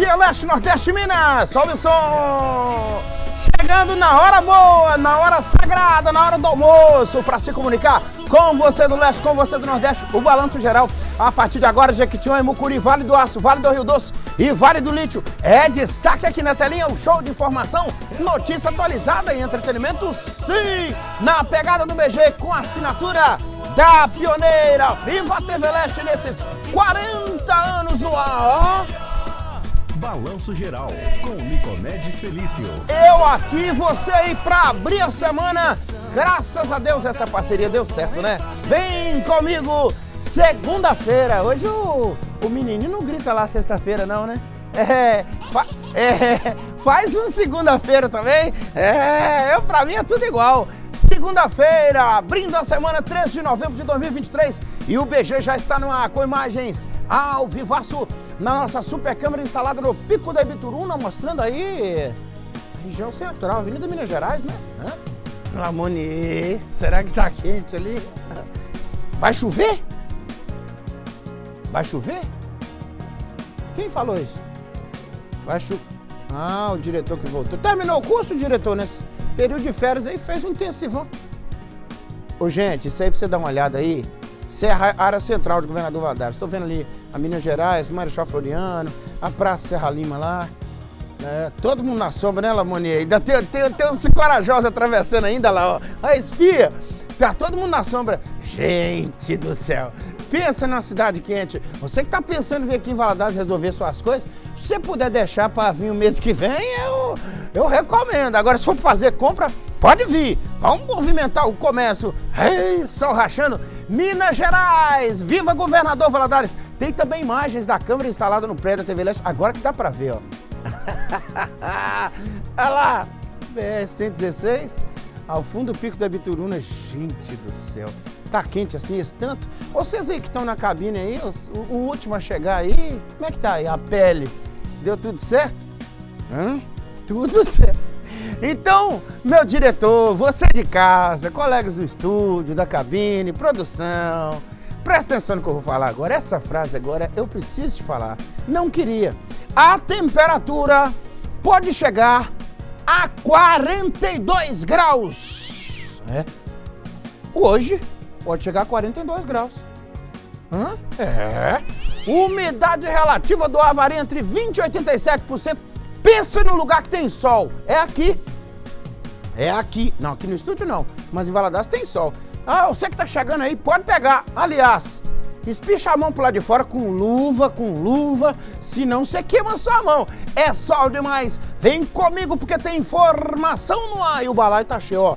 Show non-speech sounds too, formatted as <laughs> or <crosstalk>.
dia, Leste, Nordeste, Minas! Sobe o som! Chegando na hora boa, na hora sagrada, na hora do almoço, para se comunicar com você do Leste, com você do Nordeste, o balanço geral. A partir de agora, Jequitinhonha, Mucuri, Vale do Aço, Vale do Rio Doce e Vale do Lítio. É destaque aqui na telinha, o show de informação, notícia atualizada e entretenimento, sim! Na pegada do BG, com assinatura da pioneira Viva TV Leste nesses 40 anos no ar. Balanço Geral, com Nicomedes Felício. Eu aqui, você aí pra abrir a semana. Graças a Deus essa parceria deu certo, né? Vem comigo, segunda-feira. Hoje o, o menininho não grita lá sexta-feira não, né? É, fa, é, <laughs> faz um segunda-feira também. É, eu, pra mim é tudo igual. Segunda-feira, abrindo a semana 13 de novembro de 2023 e o BG já está no ar com imagens ao vivaço na nossa super câmera instalada no Pico da Ibituruna, mostrando aí a região central, Avenida Minas Gerais, né? Lamoni, será que tá quente ali? Vai chover? Vai chover? Quem falou isso? Vai chover. Ah, o diretor que voltou. Terminou o curso, diretor, nesse período de férias aí, fez um intensivão. Ô, gente, isso aí pra você dar uma olhada aí. Serra, área central de Governador Valadares. Estou vendo ali a Minas Gerais, Marechal Floriano, a Praça Serra Lima lá. É, todo mundo na sombra, né, Lamonier? Ainda tem, tem, tem uns corajosos atravessando ainda lá, ó. A espia. Tá todo mundo na sombra. Gente do céu. Pensa numa cidade quente. Você que tá pensando em vir aqui em Valadares resolver suas coisas, se você puder deixar para vir o mês que vem, eu, eu recomendo. Agora, se for fazer compra, pode vir. Vamos movimentar o comércio. Ei, sol rachando. Minas Gerais, viva governador Valadares. Tem também imagens da câmera instalada no prédio da TV Leste, agora que dá para ver, ó. <laughs> Olha lá, BR-116, ao fundo do Pico da Bituruna. Gente do céu, tá quente assim esse tanto? Vocês aí que estão na cabine aí, os, o, o, último a chegar aí, como é que tá aí a pele? Deu tudo certo? Hã? Tudo <laughs> certo. Então, meu diretor, você de casa, colegas do estúdio, da cabine, produção, presta atenção no que eu vou falar agora. Essa frase agora eu preciso te falar. Não queria. A temperatura pode chegar a 42 graus. É. Hoje pode chegar a 42 graus. Hã? É. Umidade relativa do ar varia entre 20% e 87%. Pensa no lugar que tem sol. É aqui. É aqui. Não, aqui no estúdio não. Mas em Valadares tem sol. Ah, você que tá chegando aí, pode pegar. Aliás, espicha a mão pro lado de fora com luva, com luva, senão você queima sua mão. É sol demais. Vem comigo porque tem informação no ar e o balaio tá cheio, ó.